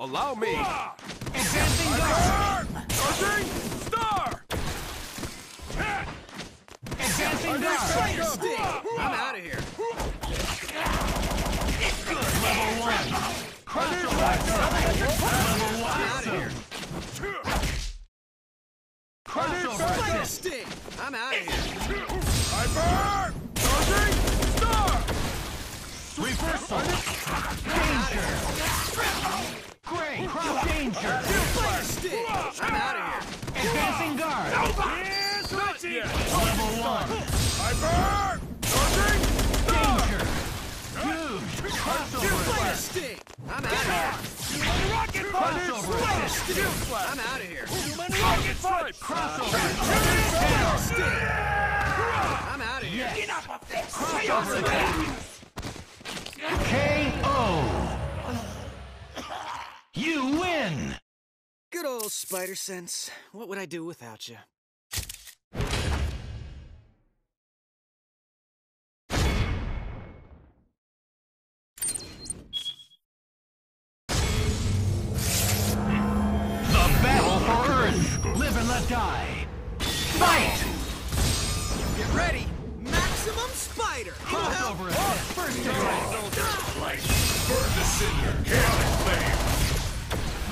Allow me. Advancing guard! Charging star. Advancing guard! I'm out of here. Level one! Crossover! Level I'm out of here. Crossover Fire! I'm out of here. Hyper. Charging star. Reversal! Danger! Cross danger! I'm out of here. Advancing guard! Yeah. Level one! Hyper. Charging. Danger! Huge! Crossover Fire assist! stick! I'm out of here. Rocket Crossover Fire assist! stick! I'm out of here. Rocket stripe. Crossover Fire assist! stick! I'm out of here. Yes! Crossover attack! You win! Good old spider sense. What would I do without you? The battle for Earth! Live and let die! Fight! Get ready! Maximum spider! Crossover assist! First attack!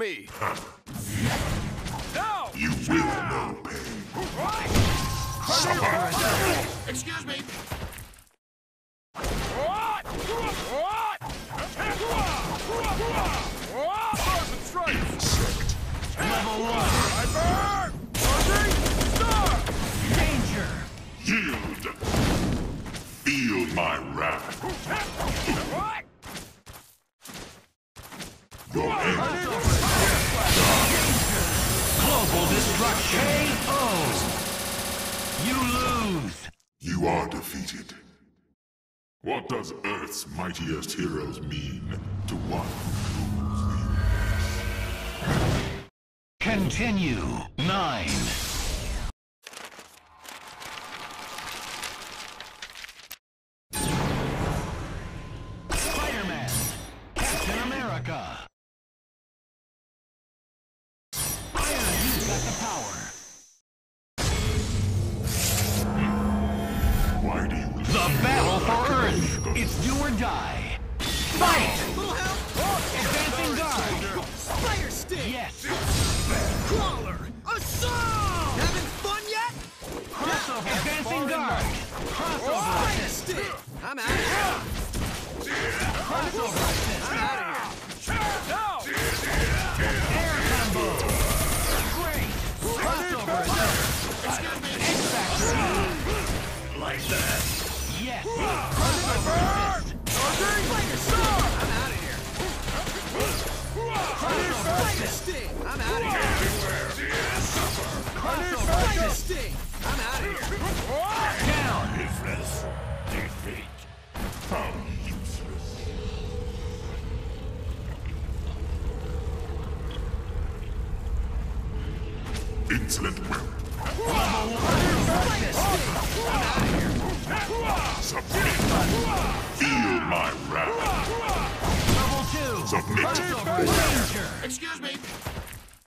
me. Now. You will know pain. Crossover! Excuse me. Level one! Star. Danger! Yield. Feel my wrath. Your end. Global destruction! KO! You lose! You are defeated. What does Earth's mightiest heroes mean to one who rules the Continue. Nine. It's do or die. Fight! Little help! Advancing guard. Spider sting! Yes. Crawler! Assault! Having fun yet? Crossover. Advancing guard. Crossover Spider assist. stick! I'm out of here. Crossover. I'm out of here. Now. Air combo. Great. Crossover. X-Factor. Like that. Spider star! I'm out of here. Submit. Feel my wrath. Level two. Submit. Excuse me.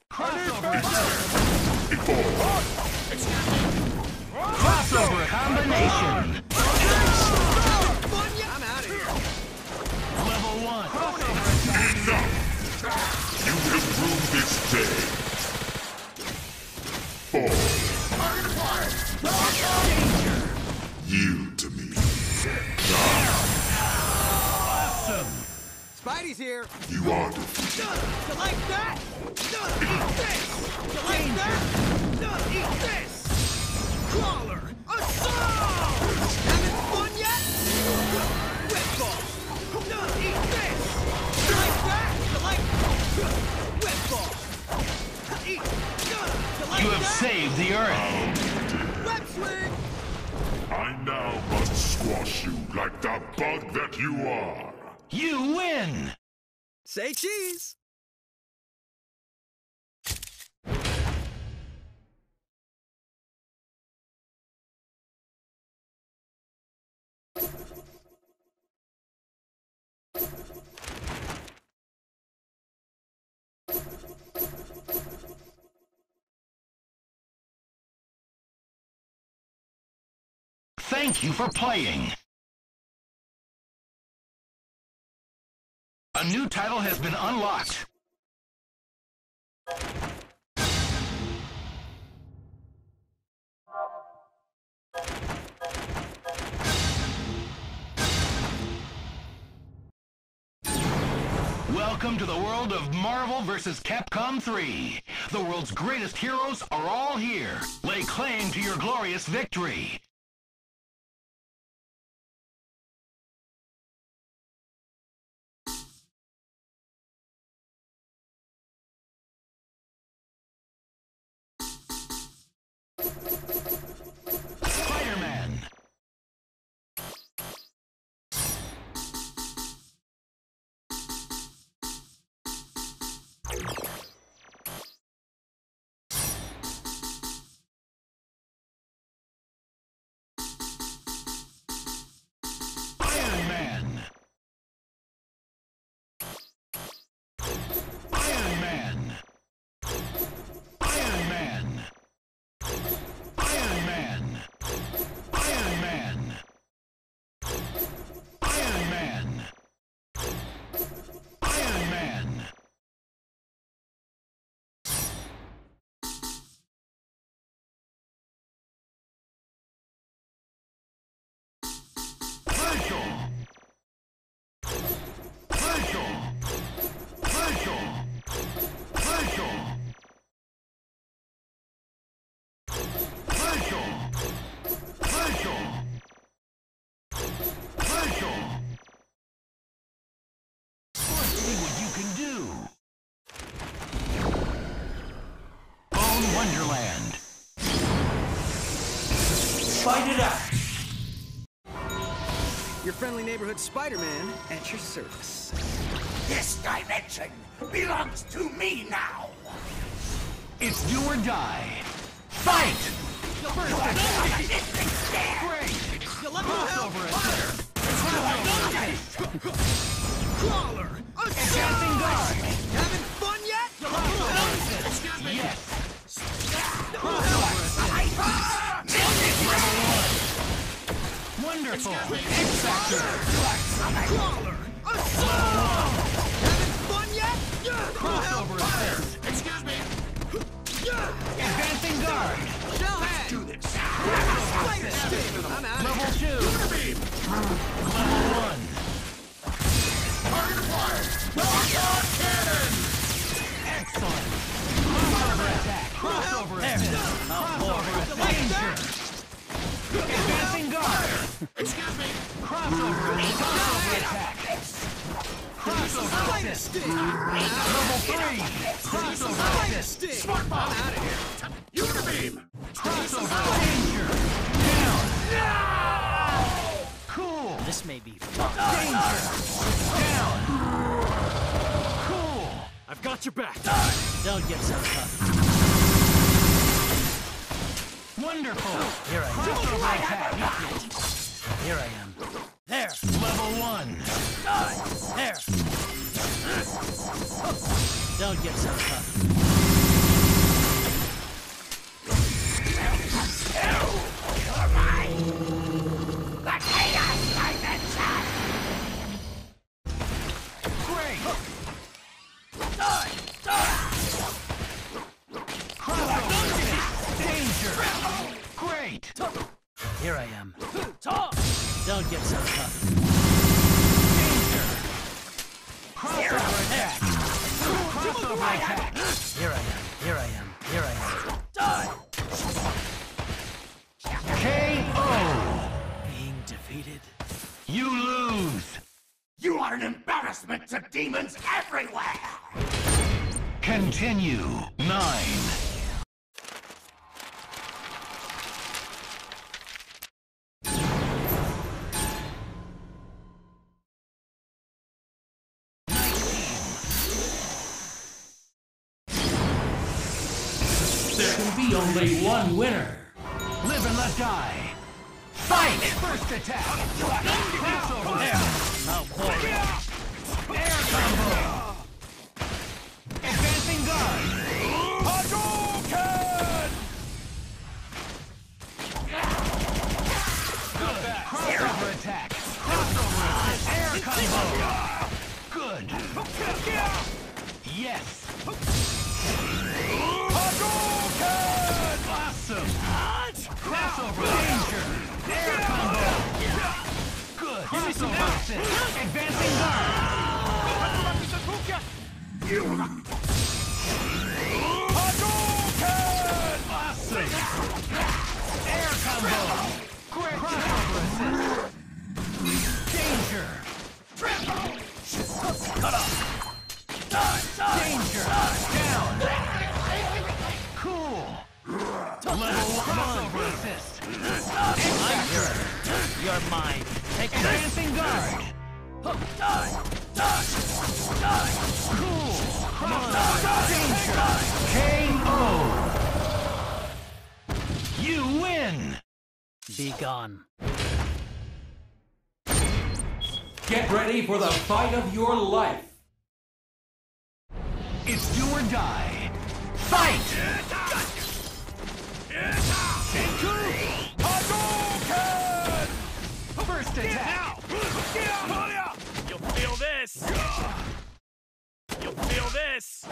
Crossover assist. Before. Crossover Crossover combination. Here. You are defeated. You like that? Eat this. You like that? Eat this. Crawler, assault! Having fun yet? Web ball. Eat this. You like that? You like web ball? Eat. You like You have that? saved the Earth. Web swing. I now must squash you like the bug that you are. You win. Say cheese. Thank you for playing. A new title has been unlocked. Welcome to the world of Marvel vs. Capcom 3. The world's greatest heroes are all here. Lay claim to your glorious victory. Fight it out! Your friendly neighborhood Spider-Man at your service. This dimension belongs to me now. It's do or die! Fight! You are not a listening stand. Great! You let me help. Crossover attack! Crawler, Advancing guard! Having fun yet? You let me help. Me. X-Factor! Crawler! Having fun yet? Crossover assist! Excuse me. Advancing guard! Shellhead. Do this. Spider sting. I'm out. Level two! Beam. Level one! Target acquired. Knockout cannon. Excellent! Crossover attack! Crossover assist! Crossover danger! Advancing guard! Wonderful! Here I am. Here I am. There. Level one! There. Don't get so tough. Get some tough. Crossover attack. Crossover attack. Here I am. Here I am. Here I am. Die! KO. Being defeated. You lose. You are an embarrassment to demons everywhere! Continue. Nine. Only one winner. Live and let die. Fight! First attack. Crossover. Oh. Air combo. Advancing guard. Advancing guard. Be gone. Get ready for the fight of your life. It's do or die. Fight! First attack. You'll feel this! You'll feel this!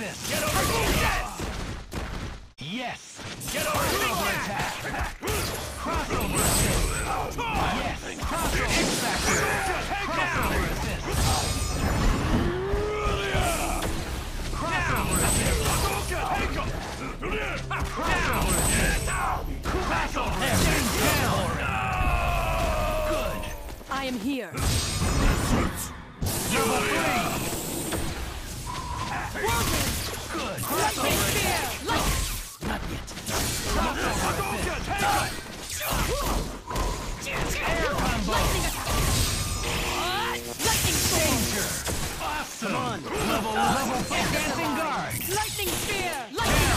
Assist. Get over here! Yes. Get over here! attack. Crossover assist. Yes. Crossover X. Crossover assist. Crossover assist. Crossover assist. Crossover assist. Down. Good. I am here. Level three. Advancing guard. Lightning spear! Lightning!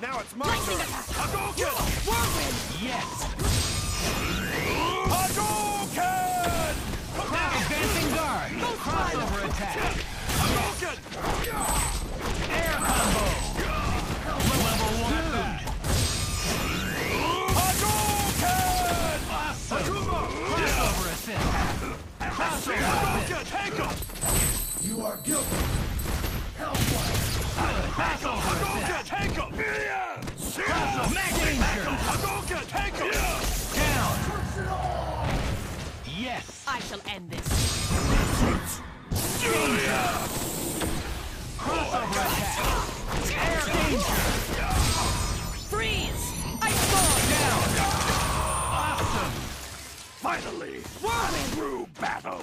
Now it's my Lightning turn! attack! Hadouken! Whirlwind! Yes. Hadouken! Advancing guard. Crossover attack. Hadouken! Air combo. Level one. Hadouken! Awesome. Crossover assist. Crossover assist. Take him! You are guilty. Crossover assist. Hadouken! Take him! Crossover. Danger. Hadouken! Take him! Down. Yes. I shall end this. Danger. Crossover attack. Air danger. Freeze! Ice storm! Down. Awesome. Finally! Whirlwind! True battle!